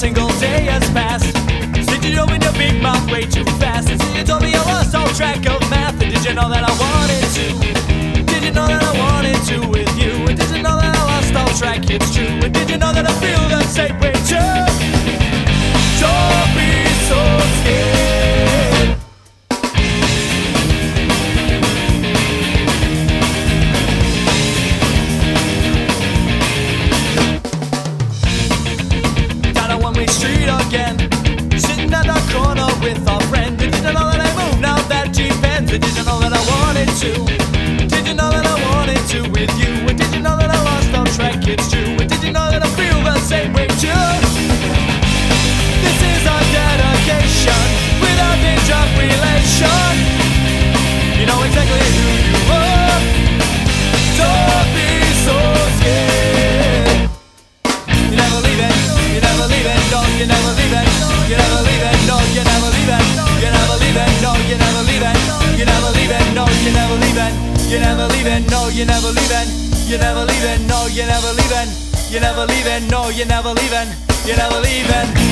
single day has passed. Did you open your big mouth way too fast. Did you tell me I lost off track of math. And did you know that I to no, you're never leaving. You're never leaving, no, you're never leaving. You're never leaving, no, you're never leaving. You're never leaving.